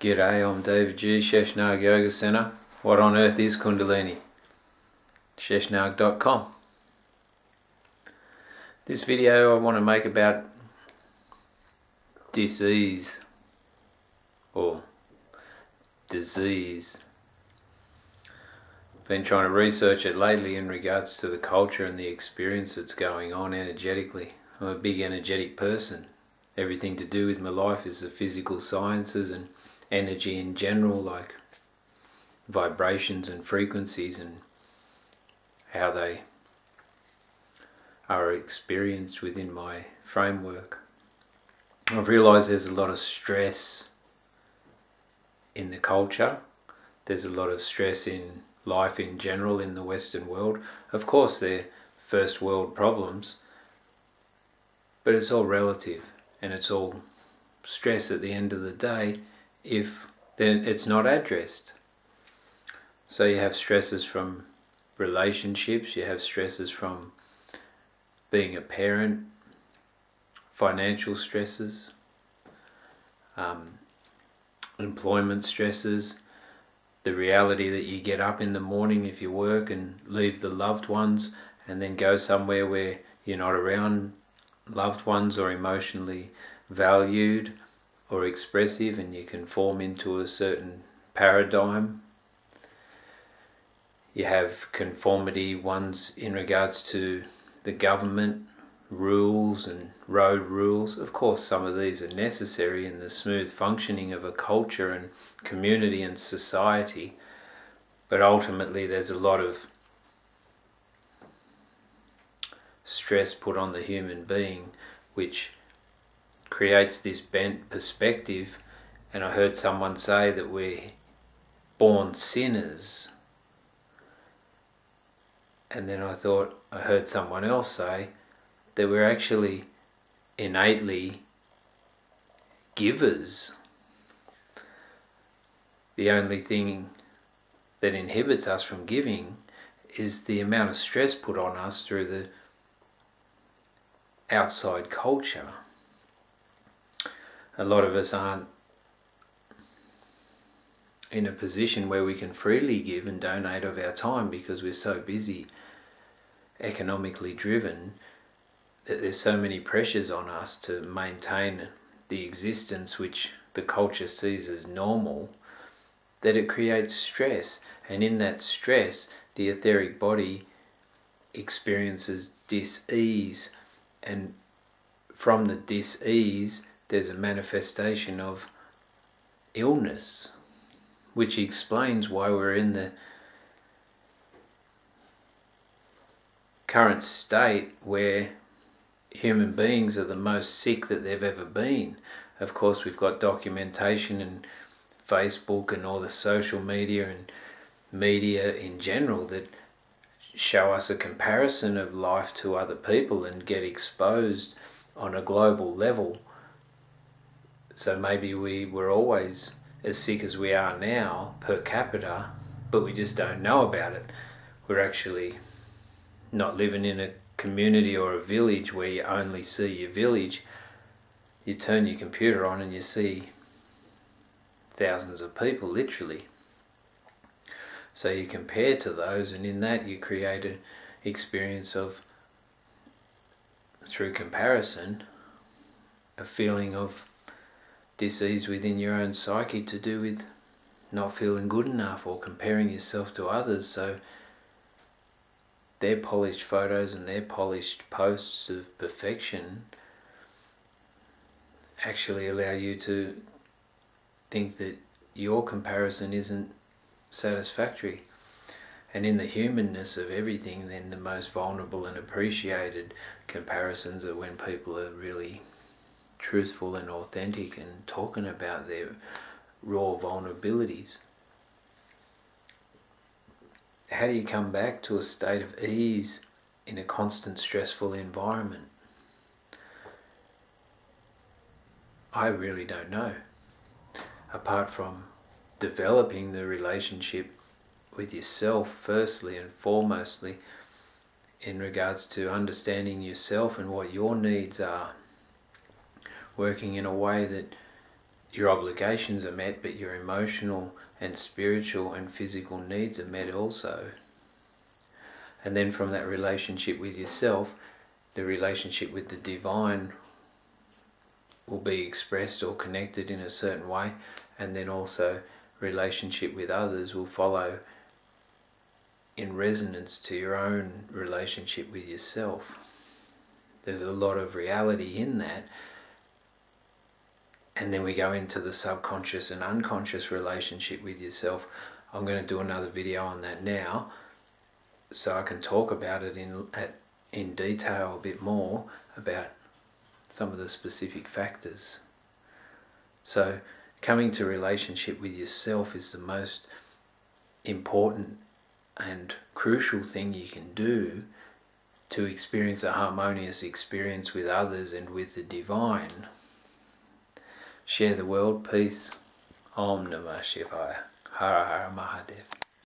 G'day, I'm David G, Sheshnaag Yoga Center. What on earth is Kundalini? Sheshnaag.com. This video I want to make about disease or disease. Been trying to research it lately in regards to the culture and the experience that's going on energetically. I'm a big energetic person. Everything to do with my life is the physical sciences and energy in general, like vibrations and frequencies and how they are experienced within my framework. I've realized there's a lot of stress in the culture, there's a lot of stress in life in general in the Western world. Of course, they're first world problems, but it's all relative and it's all stress at the end of the day if then it's not addressed. So you have stresses from relationships, you have stresses from being a parent, financial stresses, um, employment stresses, the reality that you get up in the morning if you work and leave the loved ones and then go somewhere where you're not around loved ones or emotionally valued or expressive and you can form into a certain paradigm. You have conformity ones in regards to the government rules and road rules. Of course, some of these are necessary in the smooth functioning of a culture and community and society, but ultimately, there's a lot of stress put on the human being, which creates this bent perspective. And I heard someone say that we're born sinners. And then I thought, I heard someone else say that we're actually innately givers. The only thing that inhibits us from giving is the amount of stress put on us through the outside culture. A lot of us aren't in a position where we can freely give and donate of our time because we're so busy, economically driven, that there's so many pressures on us to maintain the existence which the culture sees as normal that it creates stress. And in that stress, the etheric body experiences dis-ease and from the dis-ease there's a manifestation of illness which explains why we're in the current state where human beings are the most sick that they've ever been. Of course, we've got documentation and Facebook and all the social media and media in general that show us a comparison of life to other people and get exposed on a global level. So maybe we were always as sick as we are now per capita, but we just don't know about it. We're actually not living in a community or a village where you only see your village. You turn your computer on and you see thousands of people, literally. So you compare to those, and in that you create an experience of, through comparison, a feeling of disease within your own psyche to do with not feeling good enough or comparing yourself to others. So their polished photos and their polished posts of perfection actually allow you to think that your comparison isn't satisfactory. And in the humanness of everything, then the most vulnerable and appreciated comparisons are when people are really truthful and authentic and talking about their raw vulnerabilities. How do you come back to a state of ease in a constant stressful environment? I really don't know apart from developing the relationship with yourself firstly and foremostly in regards to understanding yourself and what your needs are working in a way that your obligations are met, but your emotional and spiritual and physical needs are met also. And then from that relationship with yourself, the relationship with the divine will be expressed or connected in a certain way, and then also relationship with others will follow in resonance to your own relationship with yourself. There's a lot of reality in that. And then we go into the subconscious and unconscious relationship with yourself. I'm going to do another video on that now so I can talk about it in at, in detail a bit more about some of the specific factors. So coming to relationship with yourself is the most important and crucial thing you can do to experience a harmonious experience with others and with the divine. Share the world peace. Om Namah Shivaya. Hara Hara Mahadev.